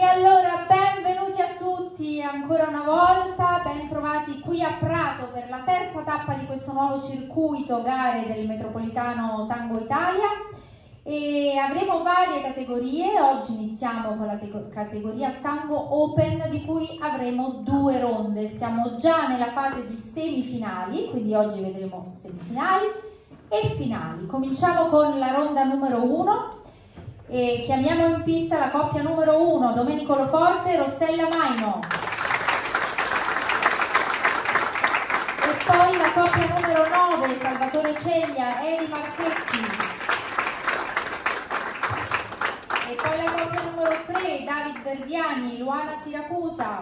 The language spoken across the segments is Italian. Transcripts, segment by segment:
E allora benvenuti a tutti ancora una volta, ben trovati qui a Prato per la terza tappa di questo nuovo circuito gare del Metropolitano Tango Italia. E avremo varie categorie, oggi iniziamo con la categoria Tango Open di cui avremo due ronde, siamo già nella fase di semifinali, quindi oggi vedremo semifinali e finali. Cominciamo con la ronda numero 1 e chiamiamo in pista la coppia numero 1, Domenico Loforte e Rossella Maino. E poi la coppia numero 9, Salvatore Ceglia, Eri Marchetti. E poi la coppia numero 3, David Verdiani, Luana Siracusa.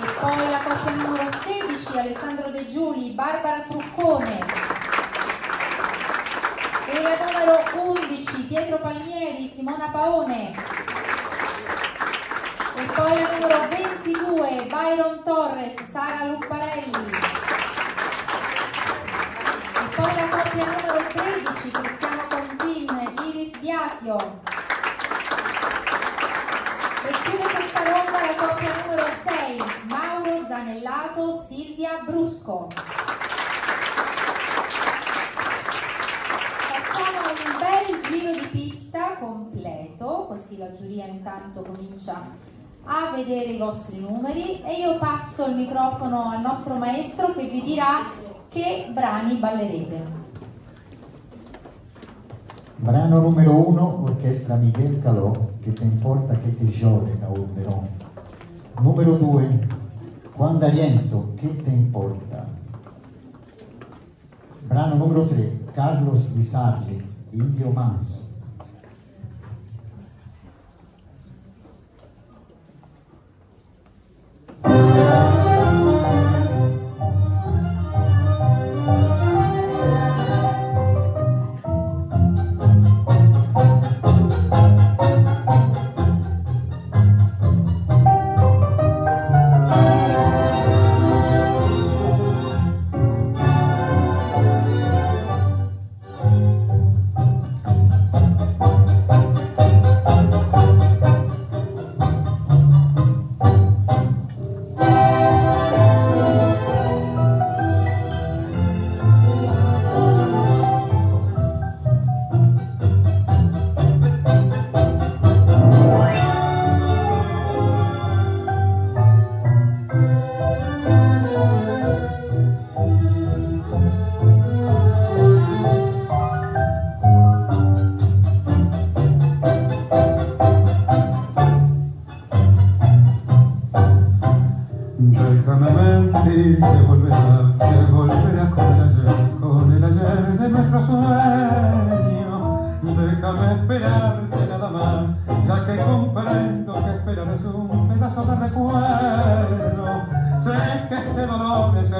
E poi la coppia numero 16, Alessandro De Giuli, Barbara Truccone e la numero 11 Pietro Palmieri, Simona Paone. E poi la numero 22 Byron Torres, Sara Lupparelli. E poi la coppia numero 13 Cristiano Contin, Iris Biasio. E chiude questa ronda la coppia numero 6 Mauro Zanellato, Silvia Brusco giro di pista completo, così la giuria intanto comincia a vedere i vostri numeri e io passo il microfono al nostro maestro che vi dirà che brani ballerete. Brano numero uno, orchestra Miguel Calò, che te importa che te giore da Oberon. Numero due, Juan D'Arienzo, che te importa. Brano numero tre, Carlos Di Sarli, Indio Manso.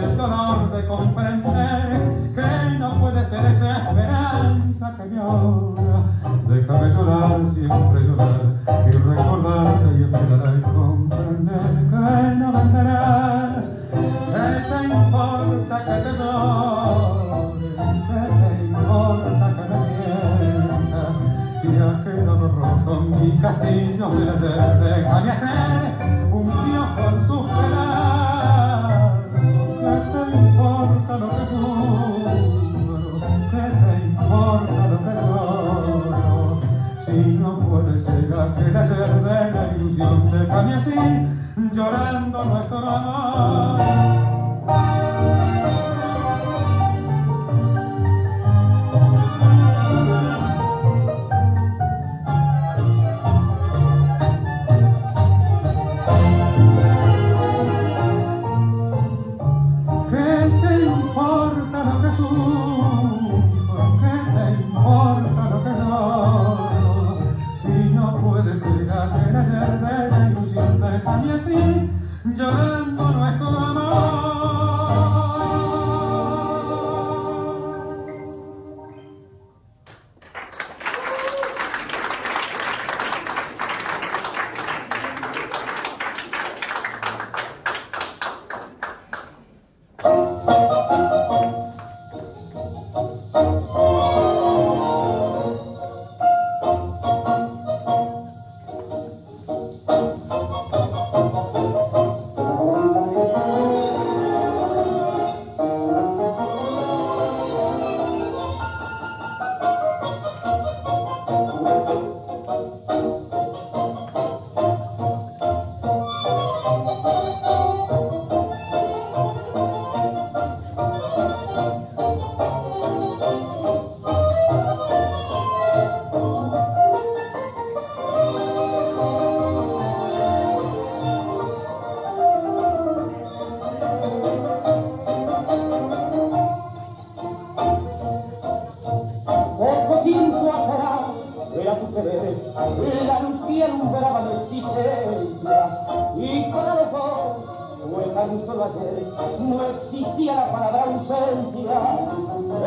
el dolor de comprender que no puede ser esa esperanza que me ahora. Déjame llorar, siempre llorar y recordarte y esperar y comprender que no venderás. ¿Qué te importa que te llore? ¿Qué te importa que me mientas? Si ha quedado roto mi castillo, me la déjame hacer un día. llega que la de la ilusión déjame así, llorando nuestro amor. ¿Qué te importa lo que? Alumbraba la existencia y los dos fue tan solo ayer, no existía la palabra ausencia,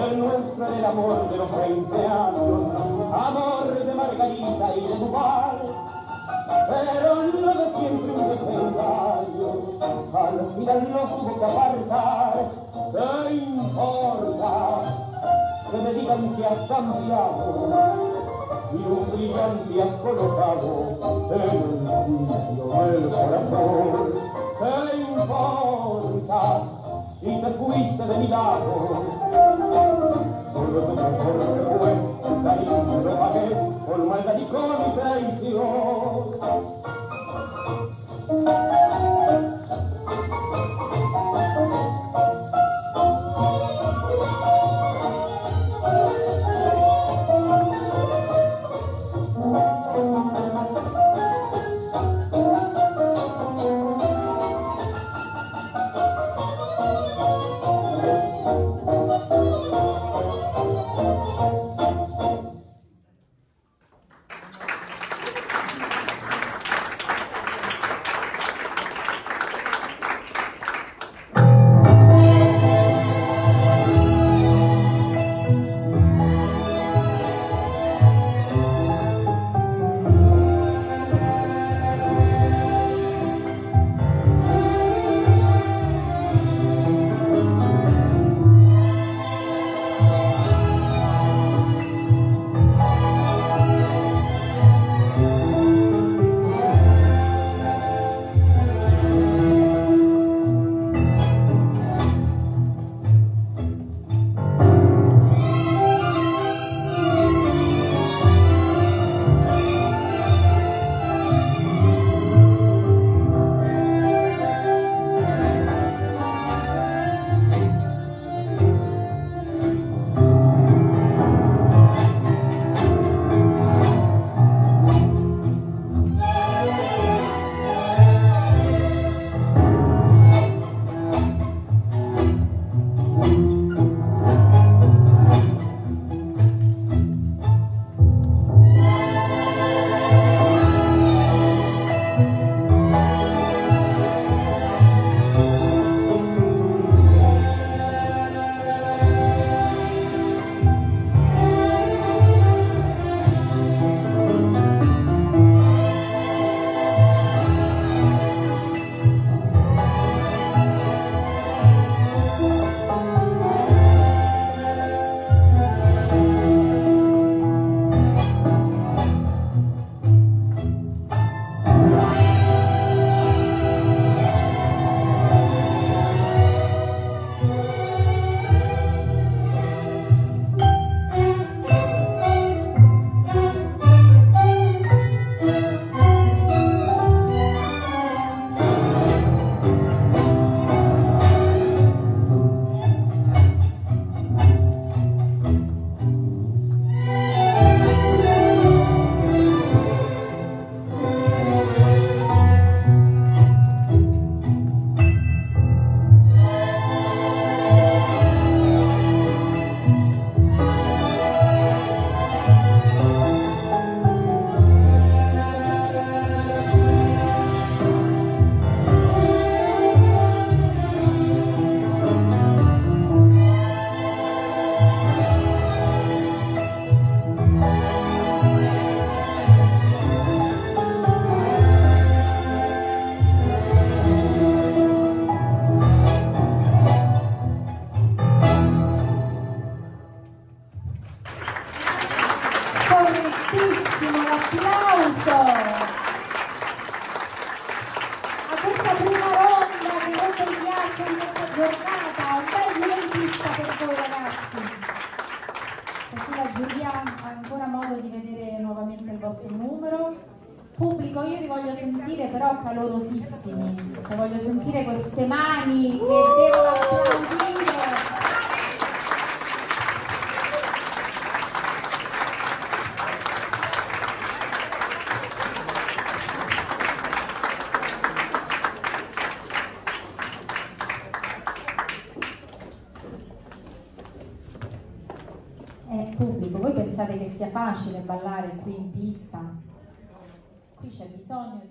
el nuestro era el amor de los 20 años, amor de Margarita y de Duval, pero no de siempre un desengaño, al final no tuvo que apartar, ¿qué importa? Que me digan que has cambiado, y un brillante colocado en el sitio del corazón. ¿Qué importa si te fuiste de mi lado? vedere nuovamente il vostro numero. Pubblico, io vi voglio sentire però calorosissimi, cioè voglio sentire queste mani che devono applaudire. che sia facile ballare qui in pista, qui c'è bisogno di...